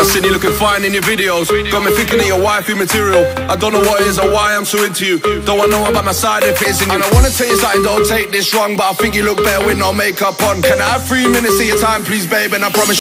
I Seen you looking fine in your videos. Got me thinking of your wifey material. I don't know what it is or why I'm so into you. Though I want know about my side if it's in you. And I wanna tell you something, don't take this wrong, but I think you look better with no makeup on. Can I have three minutes of your time, please, babe? And I promise.